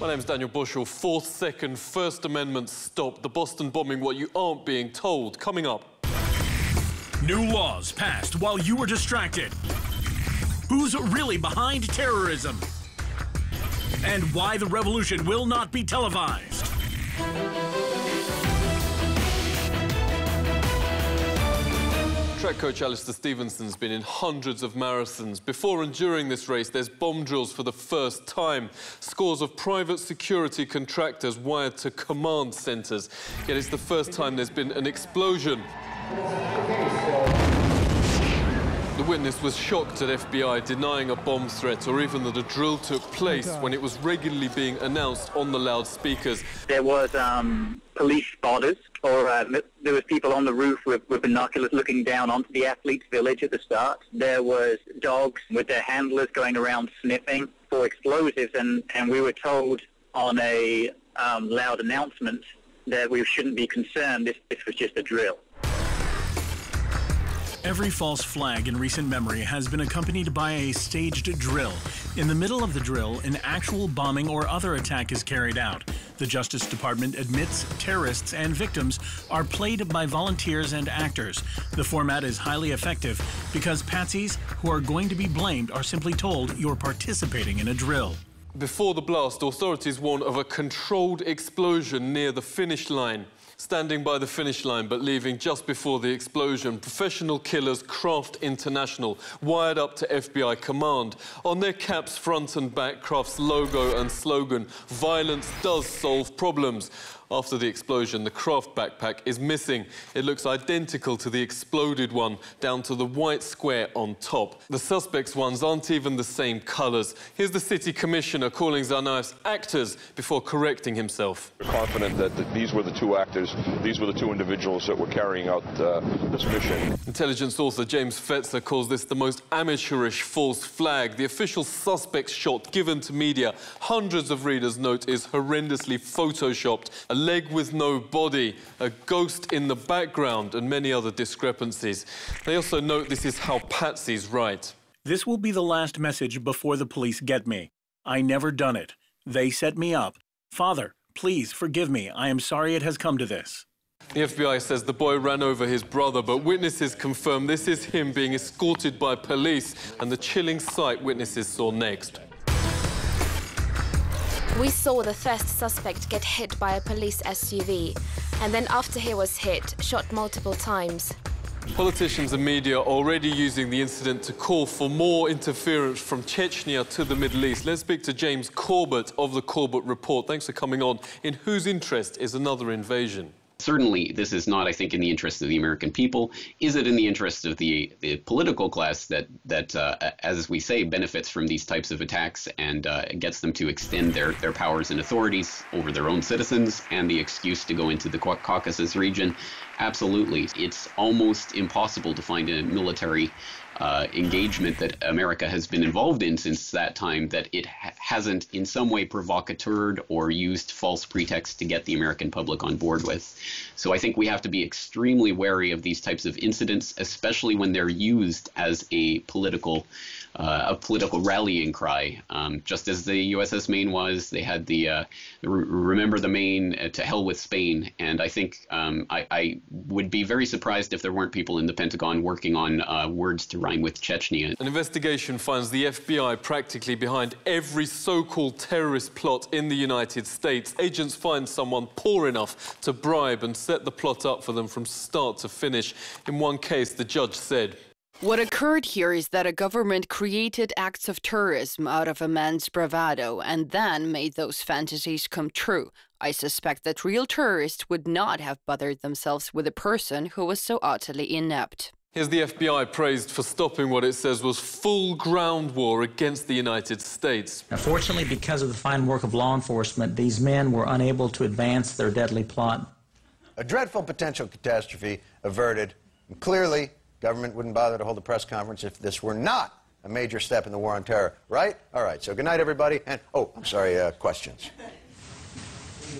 My name's Daniel Bushell. Fourth, second, First Amendment stop. The Boston bombing, what you aren't being told. Coming up. New laws passed while you were distracted. Who's really behind terrorism? And why the revolution will not be televised. Track coach Alistair Stevenson's been in hundreds of marathons. Before and during this race, there's bomb drills for the first time. Scores of private security contractors wired to command centres. Yet it's the first time there's been an explosion. The witness was shocked at FBI denying a bomb threat or even that a drill took place when it was regularly being announced on the loudspeakers. There was um, police spotters, or uh, there was people on the roof with, with binoculars looking down onto the athletes' village at the start. There was dogs with their handlers going around sniffing for explosives, and, and we were told on a um, loud announcement that we shouldn't be concerned. This, this was just a drill. Every false flag in recent memory has been accompanied by a staged drill. In the middle of the drill, an actual bombing or other attack is carried out. The Justice Department admits terrorists and victims are played by volunteers and actors. The format is highly effective because patsies who are going to be blamed are simply told you're participating in a drill. Before the blast, authorities warned of a controlled explosion near the finish line. Standing by the finish line but leaving just before the explosion, professional killers Craft International wired up to FBI command. On their caps front and back, Craft's logo and slogan, violence does solve problems. After the explosion, the Craft backpack is missing. It looks identical to the exploded one, down to the white square on top. The suspects' ones aren't even the same colours. Here's the city commissioner calling Tsarnaev's actors before correcting himself. We're confident that, these were the two actors, these were the two individuals that were carrying out uh, this mission. Intelligence author James Fetzer calls this the most amateurish false flag. The official suspect's shot given to media, hundreds of readers note, is horrendously photoshopped. A leg with no body, a ghost in the background, and many other discrepancies. They also note this is how Patsy's write. This will be the last message before the police get me. I never done it. They set me up. Father, please forgive me. I am sorry it has come to this. The FBI says the boy ran over his brother, but witnesses confirm this is him being escorted by police and the chilling sight witnesses saw next. We saw the first suspect get hit by a police SUV, and then after he was hit, shot multiple times. Politicians and media are already using the incident to call for more interference from Chechnya to the Middle East. Let's speak to James Corbett of the Corbett Report. Thanks for coming on. In whose interest is another invasion? Certainly this is not, I think, in the interest of the American people. Is it in the interest of the, the political class that, that uh, as we say, benefits from these types of attacks and uh, gets them to extend their, their powers and authorities over their own citizens and the excuse to go into the Caucasus region? Absolutely. It's almost impossible to find a military uh, engagement that America has been involved in since that time that it ha- hasn't in some way provocateured or used false pretexts to get the American public on board with. So I think we have to be extremely wary of these types of incidents, especially when they're used as a political uh, a political rallying cry. Um, just as the USS Maine was, they had the uh, re- remember the Maine uh, to hell with Spain, and I think um, I, I, would be very surprised if there weren't people in the Pentagon working on uh, words to rhyme with Chechnya. An investigation finds the FBI practically behind every so-called terrorist plot in the United States. Agents find someone poor enough to bribe and set the plot up for them from start to finish. In one case, the judge said. What occurred here is that a government created acts of terrorism out of a man's bravado and then made those fantasies come true. I suspect that real terrorists would not have bothered themselves with a person who was so utterly inept. Here's the FBI praised for stopping what it says was full ground war against the United States. Now, fortunately, because of the fine work of law enforcement, these men were unable to advance their deadly plot. A dreadful potential catastrophe averted. And clearly, Government wouldn't bother to hold a press conference if this were not a major step in the war on terror, right? All right, so good night, everybody. And, oh, I'm sorry, uh, questions.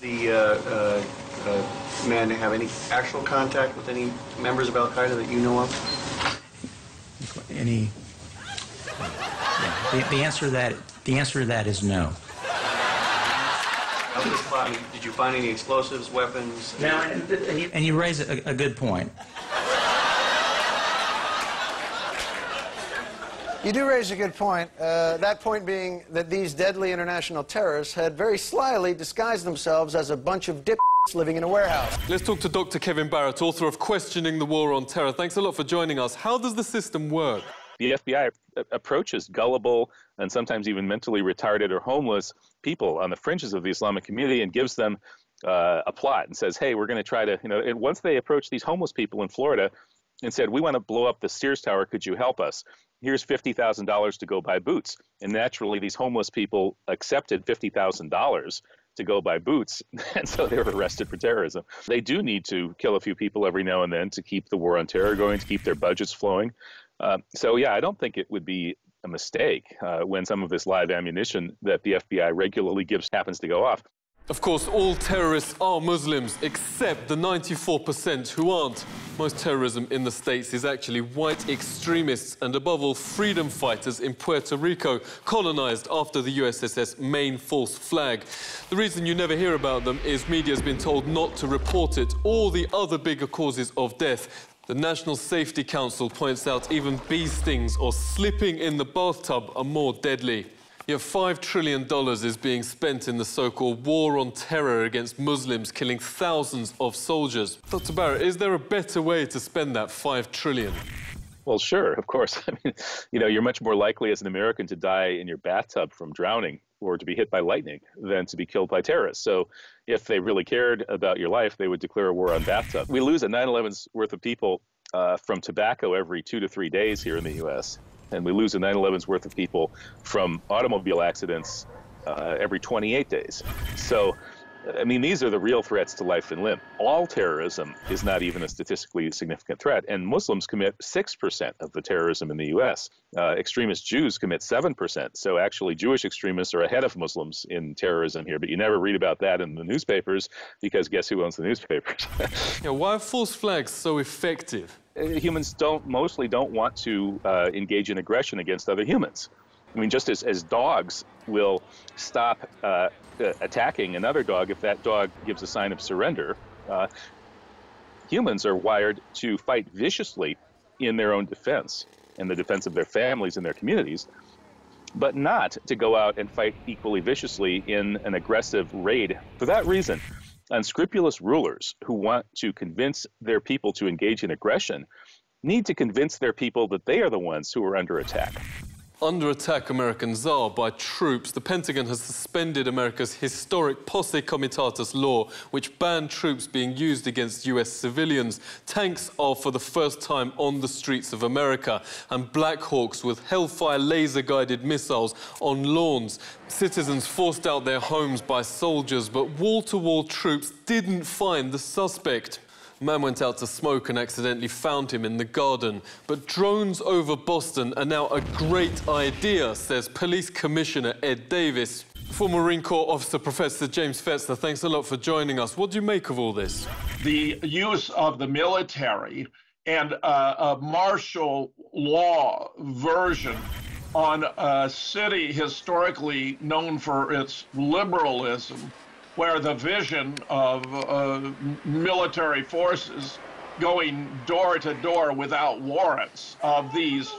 The uh, uh, uh, man have any actual contact with any members of Al Qaeda that you know of? Any? Yeah, the, the answer to that the answer to that is no. How was this plot? I mean, did you find any explosives, weapons? Now, and, and you, and you raise a, a good point. You do raise a good point. Uh, that point being that these deadly international terrorists had very slyly disguised themselves as a bunch of dip living in a warehouse. Let's talk to Dr. Kevin Barrett, author of Questioning the War on Terror. Thanks a lot for joining us. How does the system work? The FBI approaches gullible and sometimes even mentally retarded or homeless people on the fringes of the Islamic community and gives them uh, a plot and says, hey, we're going to try to, you know, and once they approach these homeless people in Florida and said, we want to blow up the Sears Tower, could you help us? here's $50,000 to go buy boots. And naturally, these homeless people accepted $50,000 to go buy boots, and so they were arrested for terrorism. They do need to kill a few people every now and then to keep the war on terror going, to keep their budgets flowing. Uh, so, yeah, I don't think it would be a mistake uh, when some of this live ammunition that the FBI regularly gives happens to go off. Of course, all terrorists are Muslims, except the 94% who aren't. Most terrorism in the States is actually white extremists and, above all, freedom fighters in Puerto Rico, colonized after the USS Maine false flag. The reason you never hear about them is media's been told not to report it or the other bigger causes of death. The National Safety Council points out even bee stings or slipping in the bathtub are more deadly. Yet $5 trillion is being spent in the so-called war on terror against Muslims, killing thousands of soldiers. Dr. Barrett, is there a better way to spend that 5 trillion? Well, sure, of course. I mean, you know, you're much more likely as an American to die in your bathtub from drowning or to be hit by lightning than to be killed by terrorists. So if they really cared about your life, they would declare a war on bathtub. We lose a 9-11's worth of people uh, from tobacco every two to three days here in the U.S and we lose a 9/11's worth of people from automobile accidents uh, every 28 days. So, I mean, these are the real threats to life and limb. All terrorism is not even a statistically significant threat, and Muslims commit 6% of the terrorism in the U.S. Uh, extremist Jews commit 7%. So, actually, Jewish extremists are ahead of Muslims in terrorism here, but you never read about that in the newspapers because guess who owns the newspapers? yeah, why are false flags so effective? Uh, humans don't mostly don't want to uh, engage in aggression against other humans. I mean, just as, as dogs will stop uh, attacking another dog if that dog gives a sign of surrender, uh, humans are wired to fight viciously in their own defense and the defense of their families and their communities, but not to go out and fight equally viciously in an aggressive raid. For that reason, Unscrupulous rulers who want to convince their people to engage in aggression need to convince their people that they are the ones who are under attack under attack Americans are by troops, the Pentagon has suspended America's historic Posse Comitatus law, which banned troops being used against US civilians. Tanks are for the first time on the streets of America, and Black Hawks with Hellfire laser-guided missiles on lawns. Citizens forced out their homes by soldiers, but wall-to-wall -wall troops didn't find the suspect. Man went out to smoke and accidentally found him in the garden. But drones over Boston are now a great idea, says Police Commissioner Ed Davis. Former Marine Corps Officer Professor James Fetzer, thanks a lot for joining us. What do you make of all this? The use of the military and uh, a martial law version on a city historically known for its liberalism where the vision of uh, military forces going door to door without warrants of these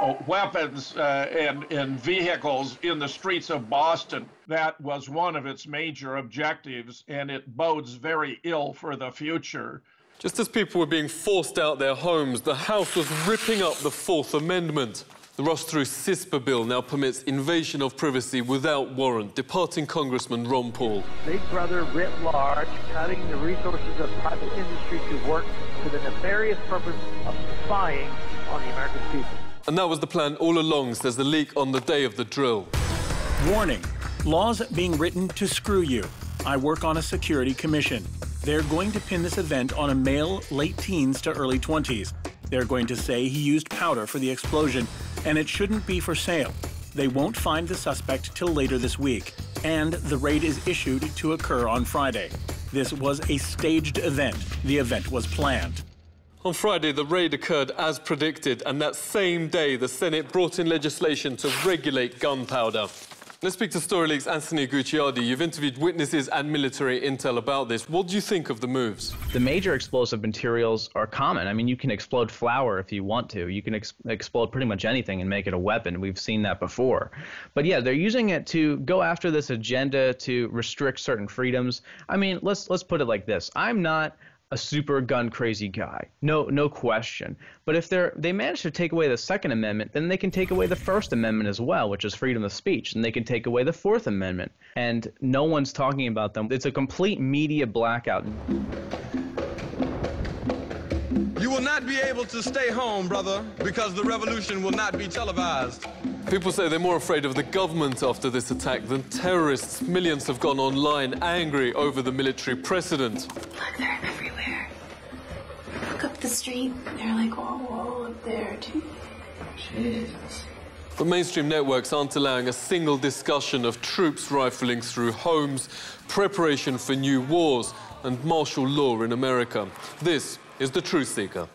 uh, weapons uh, and, and vehicles in the streets of Boston. That was one of its major objectives, and it bodes very ill for the future. Just as people were being forced out their homes, the House was ripping up the Fourth Amendment. The Ross through CISPA bill now permits invasion of privacy without warrant. Departing Congressman Ron Paul. Big Brother writ large, cutting the resources of private industry to work for the nefarious purpose of spying on the American people. And that was the plan all along, says the leak on the day of the drill. Warning laws being written to screw you. I work on a security commission. They're going to pin this event on a male late teens to early 20s. They're going to say he used powder for the explosion and it shouldn't be for sale. They won't find the suspect till later this week, and the raid is issued to occur on Friday. This was a staged event. The event was planned. On Friday, the raid occurred as predicted, and that same day, the Senate brought in legislation to regulate gunpowder. Let's speak to StoryLeaks' Anthony Gucciardi. You've interviewed witnesses and military intel about this. What do you think of the moves? The major explosive materials are common. I mean, you can explode flour if you want to. You can ex- explode pretty much anything and make it a weapon. We've seen that before. But yeah, they're using it to go after this agenda to restrict certain freedoms. I mean, let's let's put it like this. I'm not a super gun crazy guy. No, no question. But if they're they manage to take away the Second Amendment, then they can take away the First Amendment as well, which is freedom of speech, and they can take away the Fourth Amendment. And no one's talking about them. It's a complete media blackout. You will not be able to stay home, brother, because the revolution will not be televised. People say they're more afraid of the government after this attack than terrorists. Millions have gone online angry over the military precedent. The street. They're like all, all up there, too. Jesus. But mainstream networks aren't allowing a single discussion of troops rifling through homes, preparation for new wars, and martial law in America. This is The Truth Seeker.